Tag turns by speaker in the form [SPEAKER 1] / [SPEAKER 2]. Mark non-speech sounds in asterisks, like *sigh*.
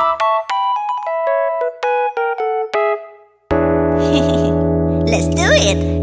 [SPEAKER 1] *laughs* Let's do it!